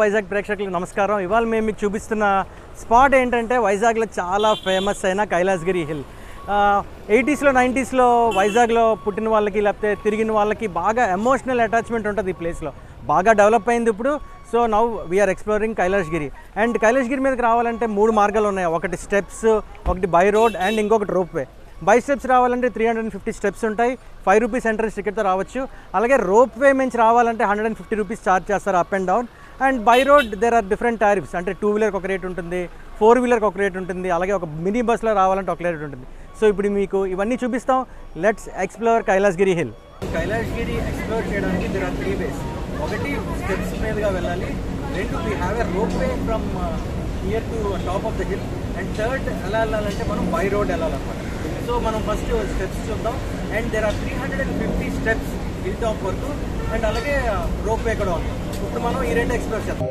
వైజాగ్ ప్రేక్షకులకు నమస్కారం. ఇవాళ మేము మీకు చూపిస్తున్న స్పాట్ ఏంటంటే వైజాగ్లో చాలా ఫేమస్ అయిన కైలాసగిరి హిల్. ఎయిటీస్లో నైంటీస్లో వైజాగ్లో పుట్టిన వాళ్ళకి లేకపోతే తిరిగిన వాళ్ళకి బాగా ఎమోషనల్ అటాచ్మెంట్ ఉంటుంది ఈ ప్లేస్లో బాగా డెవలప్ అయింది ఇప్పుడు. So now we are exploring Kailashgiri and Kailashgiri మీదకి రావాలంటే మూడు మార్గాలు ఉన్నాయి. ఒకటి స్టెప్స్ ఒకటి బై రోడ్ అండ్ ఇంకొకటి రోప్ వే బై స్టెప్స్ రావాలంటే three hundred and fifty steps ఉంటాయి ఫైవ్ రూపీస్ ఎంట్రన్స్ టికెట్తో రావచ్చు. అలాగే రోప్ వే రావాలంటే hundred and fifty rupees charge చేస్తారు up and down and by road there are different tariffs అంటే two వీలర్కి ఒక రేట్ ఉంటుంది ఫోర్ వీలర్కి ఒక రేట్ ఉంటుంది అలాగే ఒక మినీ బస్లో రావాలంటే ఒక రేట్ ఉంటుంది. సో ఇప్పుడు మీకు ఇవన్నీ చూపిస్తాం. Let's explore Kailasagiri hill Kailasagiri explore చేయడానికి దేర్ ఆర్ త్రీ వేస్ ఒకటి స్టెప్స్ మీదుగా వెళ్ళాలి. రెండు we have a ropeway from near to top of the hill and third ఎలా వెళ్ళాలంటే మనం బై రోడ్ వెళ్ళాలన్నమాట. సో మనం ఫస్ట్ స్టెప్స్ చూద్దాం. And there are three hundred and fifty steps hill top వరకు అండ్ అలాగే రోప్ వే కూడా ఉంది ఇప్పుడు మనం ఈ రెండు ఎక్స్ప్లోర్ చేద్దాం.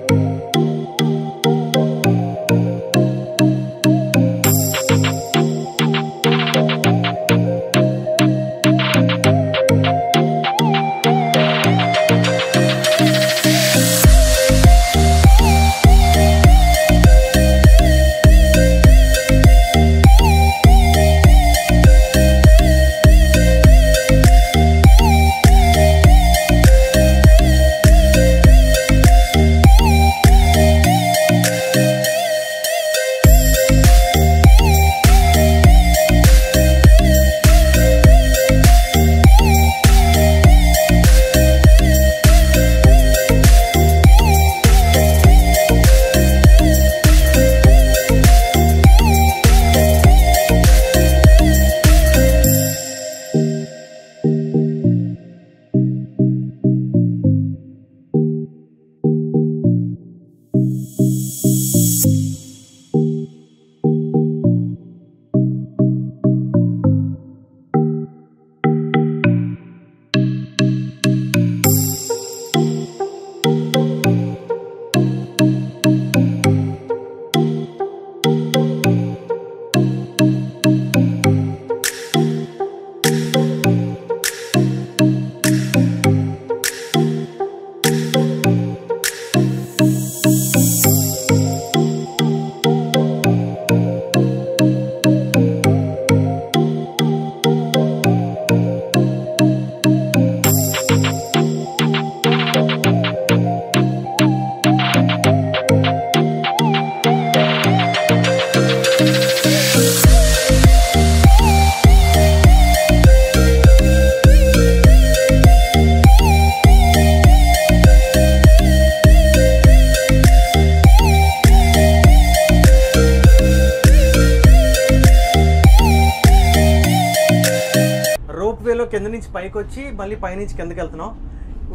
నుంచి పైకి వచ్చి మళ్ళీ పైనుంచి కిందకి వెళ్తున్నాం.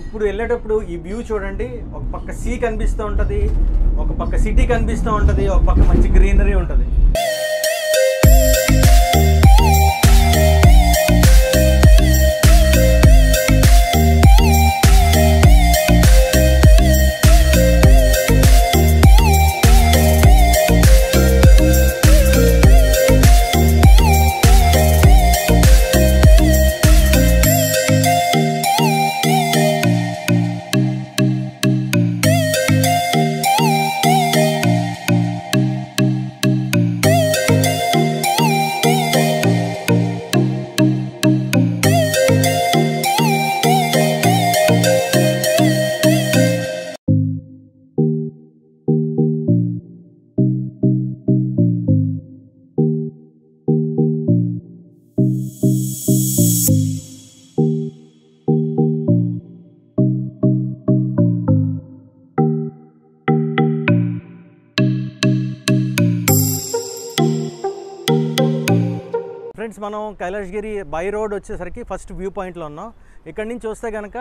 ఇప్పుడు వెళ్ళేటప్పుడు ఈ వ్యూ చూడండి. ఒక పక్క సీ కనిపిస్తూ ఉంటుంది. ఒక పక్క సిటీ కనిపిస్తూ ఉంటుంది. ఒక పక్క మంచి గ్రీనరీ ఉంటుంది. ఫ్రెండ్స్ మనం కైలాష్గిరి బై రోడ్ వచ్చేసరికి ఫస్ట్ వ్యూ పాయింట్లో ఉన్నాం. ఇక్కడ నుంచి చూస్తే కనుక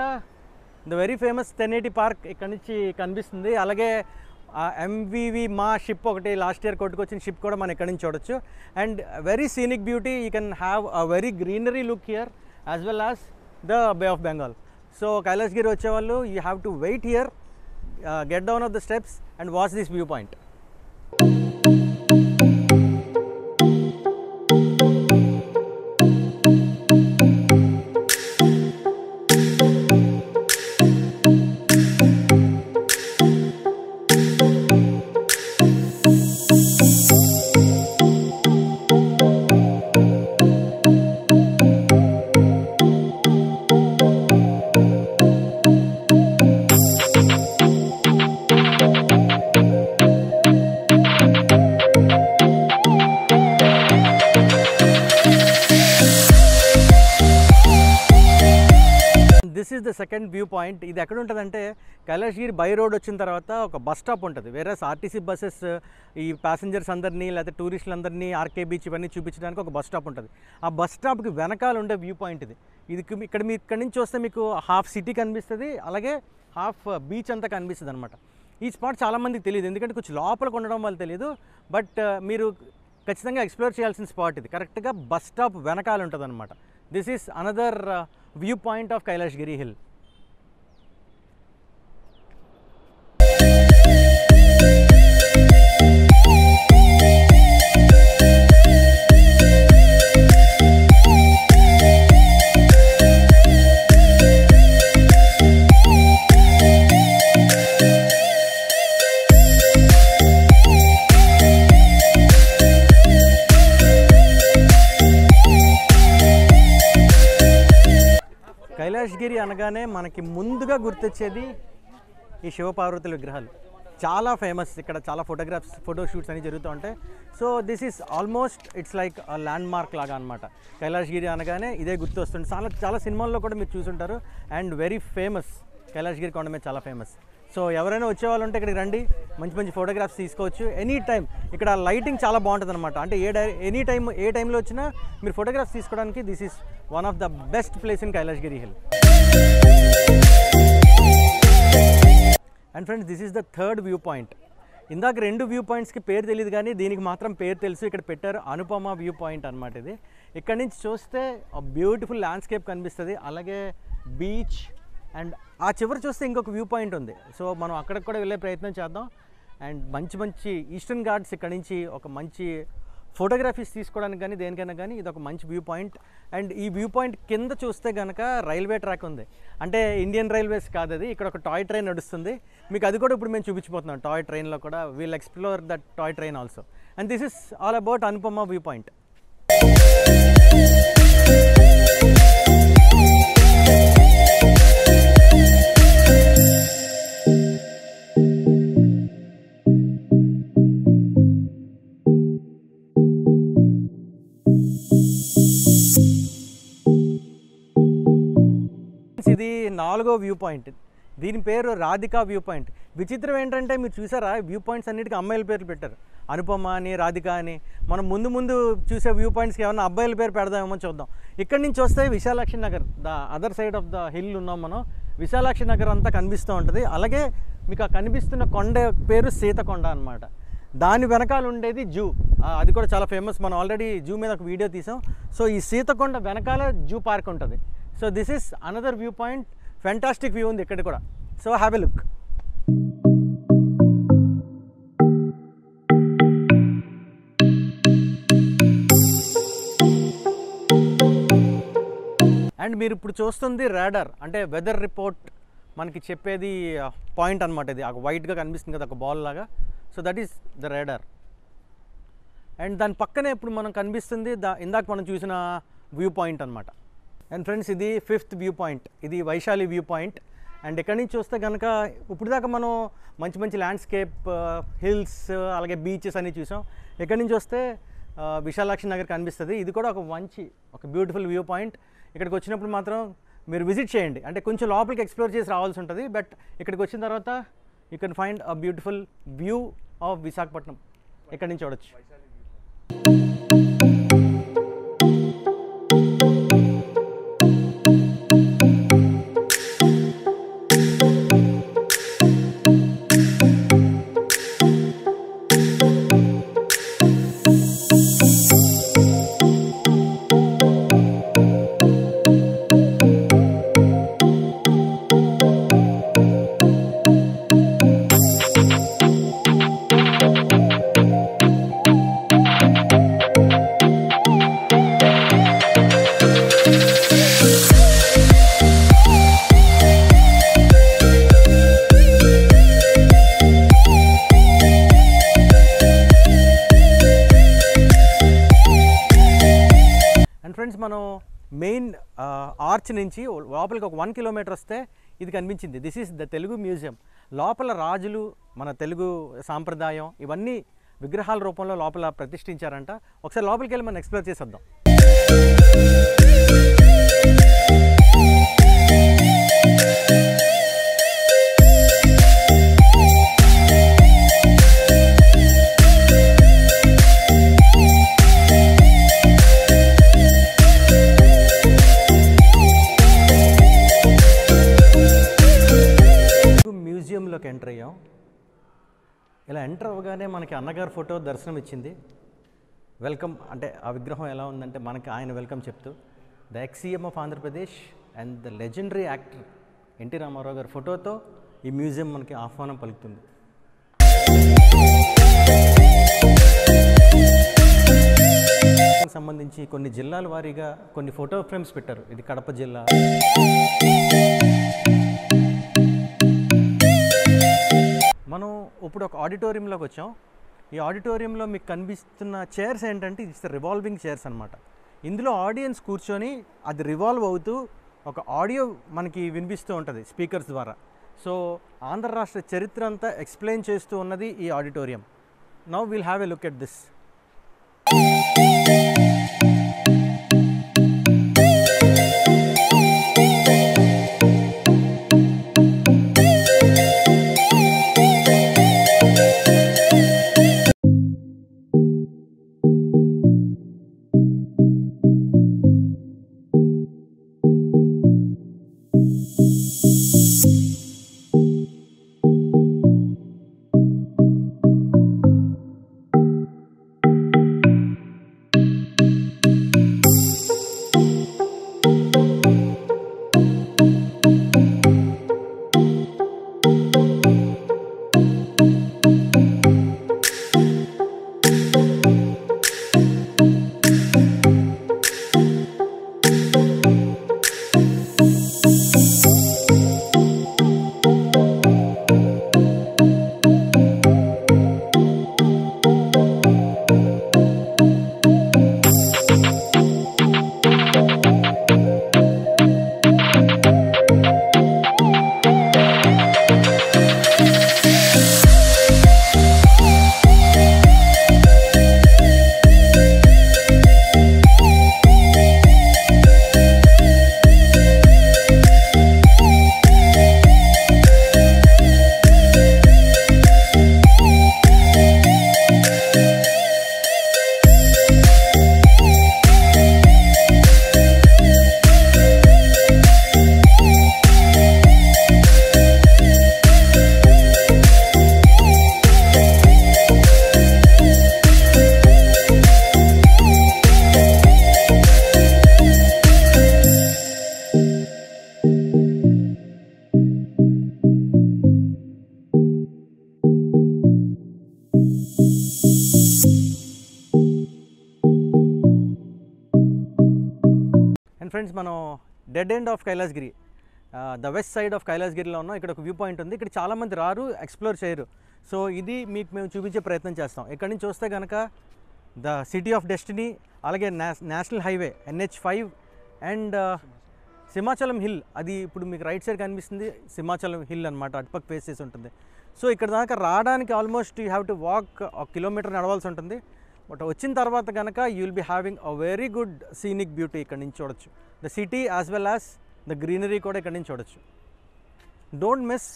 the very famous ten eighty park ఇక్కడ నుంచి కనిపిస్తుంది. అలాగే ఎంవివి మా షిప్ ఒకటి లాస్ట్ ఇయర్ కొట్టుకొచ్చిన షిప్ కూడా మనం ఇక్కడ నుంచి చూడొచ్చు. And very scenic beauty you can have a very greenery look here as well as the bay of Bengal. So Kailashgiri వచ్చేవాళ్ళు you have to wait here get down of the steps and watch this viewpoint. Second viewpoint. ఇది ఎక్కడ ఉంటుందంటే Kailasagiri by road వచ్చిన తర్వాత ఒక bus stop ఉంటుంది. వేరే RTC buses ఈ ప్యాసింజర్స్ అందరినీ లేకపోతే టూరిస్టులందరినీ ఆర్కే బీచ్ ఇవన్నీ చూపించడానికి ఒక బస్ స్టాప్ ఉంటుంది. ఆ బస్ స్టాప్కి వెనకాల ఉండే వ్యూ పాయింట్ ఇది. ఇది ఇక్కడ మీ ఇక్కడ నుంచి వస్తే మీకు హాఫ్ సిటీ కనిపిస్తుంది అలాగే హాఫ్ బీచ్ అంతా కనిపిస్తుంది అనమాట ఈ స్పాట్ చాలామందికి తెలియదు ఎందుకంటే కొంచెం లోపలికి ఉండడం వల్ల తెలియదు. బట్ మీరు ఖచ్చితంగా ఎక్స్ప్లోర్ చేయాల్సిన స్పాట్ ఇది. కరెక్ట్గా బస్ స్టాప్ వెనకాల ఉంటుంది అనమాట this is another viewpoint of Kailashgiri hill. అనగానే మనకి ముందుగా గుర్తొచ్చేది ఈ శివపార్వతుల విగ్రహాలు. చాలా ఫేమస్ ఇక్కడ చాలా ఫోటోగ్రాఫ్స్ ఫోటో షూట్స్ అన్ని జరుగుతూ ఉంటాయి. So this is almost it's like landmark లాగా అనమాట కైలాష్గిరి అనగానే ఇదే గుర్తు వస్తుంది చాలా చాలా సినిమాల్లో కూడా మీరు చూసుంటారు. అండ్ వెరీ ఫేమస్ కైలాష్గిరి కొండ మీద చాలా ఫేమస్ సో ఎవరైనా వచ్చేవాళ్ళు ఉంటే ఇక్కడికి రండి. మంచి మంచి ఫోటోగ్రాఫ్స్ తీసుకోవచ్చు. ఎనీ టైం ఇక్కడ లైటింగ్ చాలా బాగుంటుంది అనమాట అంటే ఏ డై ఎనీ టైం ఏ టైంలో వచ్చినా మీరు ఫోటోగ్రాఫ్స్ తీసుకోవడానికి this is one of the best place in Kailashgiri hill and friends this is the third viewpoint ఇందాక రెండు వ్యూ పాయింట్స్కి పేరు తెలియదు కానీ దీనికి మాత్రం పేరు తెలుసు. ఇక్కడ పెట్టారు అనుపమ వ్యూ పాయింట్ అనమాట ఇది. ఇక్కడ నుంచి చూస్తే బ్యూటిఫుల్ ల్యాండ్స్కేప్ కనిపిస్తుంది. అలాగే బీచ్ అండ్ ఆ చివరి చూస్తే ఇంకొక వ్యూ పాయింట్ ఉంది. సో మనం అక్కడికి కూడా వెళ్ళే ప్రయత్నం చేద్దాం. అండ్ మంచి మంచి ఈస్టర్న్ ఘాట్స్ ఇక్కడ నుంచి ఒక మంచి ఫోటోగ్రఫీస్ తీసుకోవడానికి కానీ దేనికైనా కానీ ఇది ఒక మంచి వ్యూ పాయింట్. అండ్ ఈ వ్యూ పాయింట్ కింద చూస్తే కనుక రైల్వే ట్రాక్ ఉంది. అంటే ఇండియన్ రైల్వేస్ కాదు అది. ఇక్కడ ఒక టాయ్ ట్రైన్ నడుస్తుంది. మీకు అది కూడా ఇప్పుడు మేము చూపించిపోతున్నాం. టాయ్ ట్రైన్లో కూడా. We'll explore that toy train also. And this is all about Anupama viewpoint. నాలుగో వ్యూ పాయింట్. దీని పేరు రాధికా వ్యూ పాయింట్. విచిత్రం ఏంటంటే మీరు చూసారా వ్యూ పాయింట్స్ అన్నిటికీ అమ్మాయిల పేర్లు పెట్టారు. అనుపమ అని రాధిక అని. మనం ముందు ముందు చూసే వ్యూ పాయింట్స్కి ఏమైనా అబ్బాయిల పేరు పెడదామేమో చూద్దాం. ఇక్కడి నుంచి వస్తే Visalakshi Nagar the other side of the hill ఉన్నాం మనం. విశాలాక్షి నగర్ అంతా కనిపిస్తూ ఉంటుంది. అలాగే మీకు ఆ కనిపిస్తున్న కొండ పేరు సీతకొండ అనమాట దాని వెనకాల ఉండేది జూ. అది కూడా చాలా ఫేమస్. మనం ఆల్రెడీ జూ మీద ఒక వీడియో తీసాం. సో ఈ సీతకొండ వెనకాల జూ పార్క్ ఉంటుంది. So this is another viewpoint. Fantastic view ఉంది ఇక్కడ కూడా. So have a look and మీరు ఇప్పుడు చూస్తుంది రాడర్ అంటే వెదర్ రిపోర్ట్ మనకి చెప్పేది పాయింట్ అనమాట ఇది. ఒక వైట్గా కనిపిస్తుంది కదా ఒక బాల్ లాగా. So that is the radar and దాని పక్కనే ఇప్పుడు మనం కనిపిస్తుంది దా ఇందాక మనం చూసిన వ్యూ పాయింట్ అనమాట అండ్ ఫ్రెండ్స్ ఇది ఫిఫ్త్ వ్యూ పాయింట్ ఇది వైశాలి వ్యూ పాయింట్ అండ్ ఇక్కడి నుంచి చూస్తే కనుక ఇప్పుడు దాకా మనం మంచి మంచి ల్యాండ్స్కేప్ హిల్స్ uh, uh, అలాగే బీచెస్ అన్ని చూసాం. ఇక్కడి నుంచి వస్తే uh, విశాలాక్షి నగర్ కనిపిస్తుంది. ఇది కూడా ఒక మంచి ఒక బ్యూటిఫుల్ వ్యూ పాయింట్ ఇక్కడికి వచ్చినప్పుడు మాత్రం మీరు విజిట్ చేయండి. అంటే కొంచెం లోపలికి ఎక్స్ప్లోర్ చేసి రావాల్సి ఉంటుంది. బట్ ఇక్కడికి వచ్చిన తర్వాత you can find a beautiful view of Visakhapatnam ఎక్కడి నుంచి చూడొచ్చు? మనం మెయిన్ ఆర్చ్ నుంచి లోపలికి ఒక వన్ కిలోమీటర్ వస్తే ఇది కనిపించింది. This is the Telugu museum లోపల రాజులు మన తెలుగు సాంప్రదాయం ఇవన్నీ విగ్రహాల రూపంలో లోపల ప్రతిష్ఠించారంట. ఒకసారి లోపలికి వెళ్ళి మనం ఎక్స్ప్లోర్ చేసేద్దాం. మ్యూజియంలోకి ఎంటర్ అయ్యాం. ఇలా ఎంటర్ అవ్వగానే మనకి అన్నగారి ఫోటో దర్శనం ఇచ్చింది. వెల్కమ్ అంటే ఆ విగ్రహం ఎలా ఉందంటే మనకి ఆయన వెల్కమ్ చెప్తూ the ex CM of Andhra Pradesh and the legendary actor NT Rama Rao గారి ఫోటోతో ఈ మ్యూజియం మనకి ఆహ్వానం పలుకుతుంది. సంబంధించి కొన్ని జిల్లాల వారీగా కొన్ని ఫోటో ఫ్రేమ్స్ పెట్టారు. ఇది కడప జిల్లా. మనం ఇప్పుడు ఒక ఆడిటోరియంలోకి వచ్చాం. ఈ ఆడిటోరియంలో మీకు కనిపిస్తున్న చైర్స్ ఏంటంటే ఇట్స్ రివాల్వింగ్ చైర్స్ అనమాట ఇందులో ఆడియన్స్ కూర్చొని అది రివాల్వ్ అవుతూ ఒక ఆడియో మనకి వినిపిస్తూ ఉంటుంది స్పీకర్స్ ద్వారా. సో ఆంధ్ర రాష్ట్ర చరిత్ర అంతా ఎక్స్ప్లెయిన్ చేస్తూ ఉన్నది ఈ auditorium. Now will have a look at this. Friends మనం dead end of Kailasagiri the west side of కైలాసగిరిలో ఉన్నాం. ఇక్కడ ఒక వ్యూ పాయింట్ ఉంది. ఇక్కడ చాలామంది రారు ఎక్స్ప్లోర్ చేయరు. సో ఇది మీకు మేము చూపించే ప్రయత్నం చేస్తాం. ఇక్కడ నుంచి చూస్తే కనుక ద సిటీ ఆఫ్ డెస్టినీ అలాగే national highway NH five and Simhachalam hill అది ఇప్పుడు మీకు రైట్ సైడ్ కనిపిస్తుంది. సింహాచలం హిల్ అనమాట అటుపక్క ఫేస్ చేసి ఉంటుంది. సో ఇక్కడ దాకా రావడానికి almost you have to walk ఒక కిలోమీటర్ నడవాల్సి ఉంటుంది. బట్ వచ్చిన తర్వాత కనుక you will be having a very good scenic beauty ఇక్కడ నుంచి చూడొచ్చు. The city as well as the greenery కూడా ఇక్కడ నుంచి చూడొచ్చు. Don't miss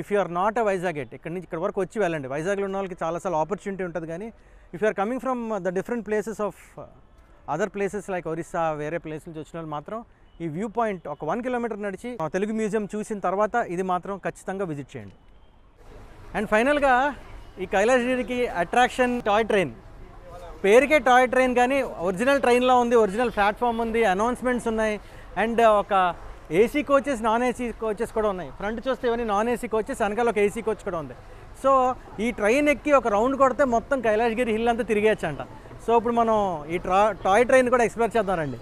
if you are not a Vizag at ఇక్కడ నుంచి ఇక్కడ వరకు వచ్చి వెళ్ళండి. వైజాగ్లో ఉన్న వాళ్ళకి చాలాసార్లు ఆపర్చునిటీ ఉంటుంది కానీ if you are coming from the different places of other places like Orissa వేరే ప్లేస్ నుంచి వచ్చిన వాళ్ళు మాత్రం ఈ వ్యూ పాయింట్ ఒక వన్ కిలోమీటర్ నడిచి తెలుగు మ్యూజియం చూసిన తర్వాత ఇది మాత్రం ఖచ్చితంగా విజిట్ చేయండి. అండ్ ఫైనల్గా ఈ కైలాసగిరికి అట్రాక్షన్ టాయ్ ట్రైన్ పేరుకే టాయ్ ట్రైన్ కానీ ఒరిజినల్ ట్రైన్లో ఉంది ఒరిజినల్ ప్లాట్ఫామ్ ఉంది అనౌన్స్మెంట్స్ ఉన్నాయి. అండ్ ఒక AC coaches non AC coaches కూడా ఉన్నాయి. ఫ్రంట్ చూస్తే ఇవన్నీ నాన్ ఏసీ కోచెస్ వెనకాల ఒక ఏసీ కోచ్ కూడా ఉంది. సో ఈ ట్రైన్ ఎక్కి ఒక రౌండ్ కొడితే మొత్తం కైలాసగిరి హిల్ అంతా తిరిగేయచ్చు అంట సో ఇప్పుడు మనం ఈ ట్రా టాయ్ ట్రైన్ కూడా ఎక్స్ప్లోర్ చేద్దామండి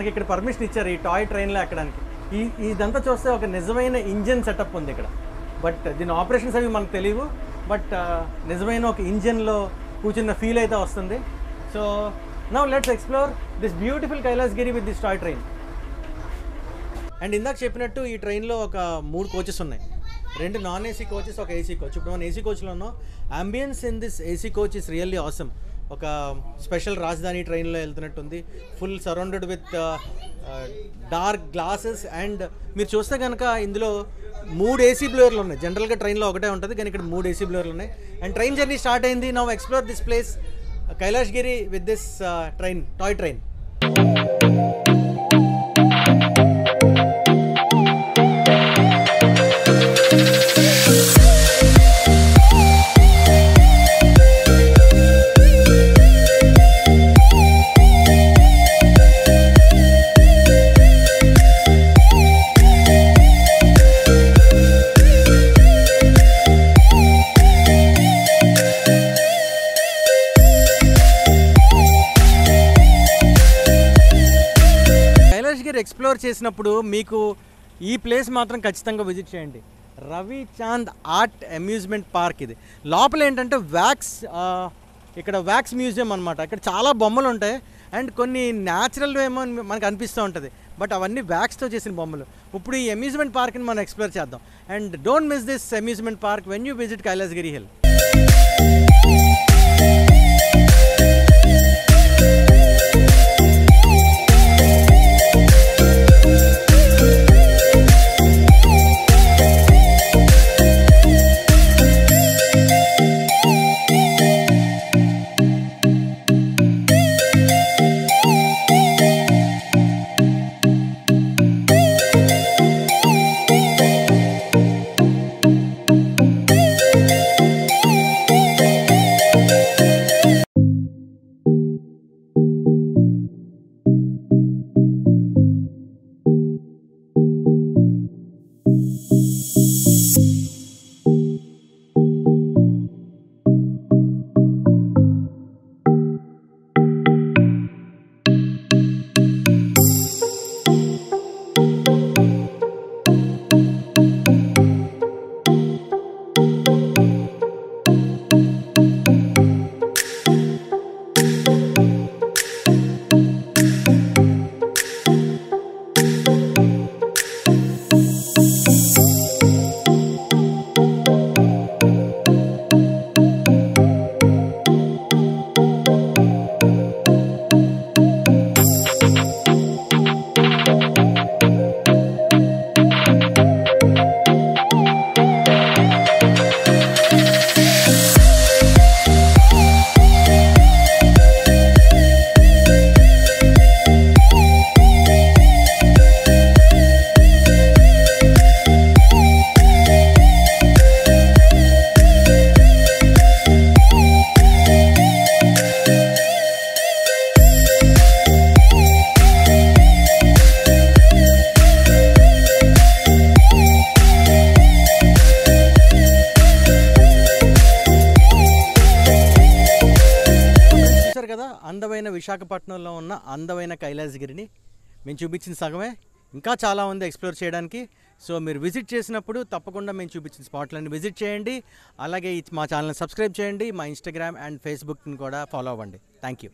మనకి ఇక్కడ పర్మిషన్ ఇచ్చారు ఈ టాయ్ ట్రైన్లో ఎక్కడానికి. ఈ ఇదంతా చూస్తే ఒక నిజమైన ఇంజిన్ సెటప్ ఉంది ఇక్కడ. బట్ దీని ఆపరేషన్స్ అవి మనకు తెలియవు. బట్ uh, నిజమైన ఒక ఇంజిన్లో కూర్చున్న ఫీల్ అయితే వస్తుంది. So now let's explore this beautiful Kailasagiri with this toy train and ఇందాక చెప్పినట్టు ఈ ట్రైన్లో ఒక మూడు కోచెస్ ఉన్నాయి. రెండు నాన్ ఏసీ కోచెస్ ఒక ఏసీ కోచ్ ఇప్పుడు మనం ఏసీ కోచ్లో ఉన్నాం. Ambience in this AC coach is really awesome ఒక స్పెషల్ రాజధాని ట్రైన్లో వెళ్తున్నట్టుంది. Full surrounded with dark glasses and మీరు చూస్తే కనుక ఇందులో మూడు ఏసీ బ్లోయర్లు ఉన్నాయి. జనరల్గా ట్రైన్లో ఒకటే ఉంటుంది కానీ ఇక్కడ మూడు ఏసీ బ్లోయర్లు ఉన్నాయి. అండ్ ట్రైన్ జర్నీ స్టార్ట్ అయింది. Now explore this place Kailashgiri with this train toy train. చేసినప్పుడు మీకు ఈ ప్లేస్ మాత్రం ఖచ్చితంగా విజిట్ చేయండి. Ravi Chand art amusement park ఇది. లోపల ఏంటంటే వ్యాక్స్ ఇక్కడ వ్యాక్స్ మ్యూజియం అనమాట ఇక్కడ చాలా బొమ్మలు ఉంటాయి. అండ్ కొన్ని న్యాచురల్ ఏమో అని మనకు అనిపిస్తూ ఉంటుంది. బట్ అవన్నీ వ్యాక్స్తో చేసిన బొమ్మలు. ఇప్పుడు ఈ అమ్యూజ్మెంట్ పార్క్ని మనం ఎక్స్ప్లోర్ చేద్దాం. And don't miss this amusement park when you visit Kailasagiri hill. విశాఖపట్నంలో ఉన్న అందమైన కైలాసగిరిని మేము చూపించిన సగమే. ఇంకా చాలా ఉంది ఎక్స్ప్లోర్ చేయడానికి. సో మీరు విజిట్ చేసినప్పుడు తప్పకుండా మేము చూపించిన స్పాట్లను విజిట్ చేయండి. అలాగే మా ఛానల్ని సబ్స్క్రైబ్ చేయండి. మా ఇన్స్టాగ్రామ్ అండ్ ఫేస్బుక్ని కూడా ఫాలో అవ్వండి. Thank you